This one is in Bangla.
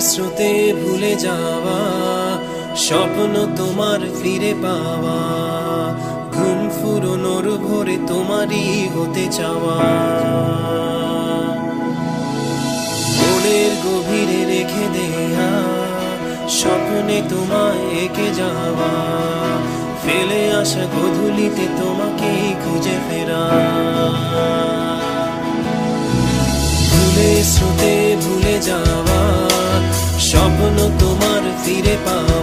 স্রোতে ভুলে যাওয়া, স্বপ্ন তোমার ফিরে পাওয়া, ঘুম ফুরনোর ভোরে তোমারই হতে চাওয়া। মনের গভীরে রেখে দেয়া, স্বপ্নে তোমায় একে যাওয়া, ফেলে আসা গধূলিতে তোমাকে খুঁজে ফেরা। ভুলে যাওয়া স্বপ্ন তোমার ফিরে পাওয়া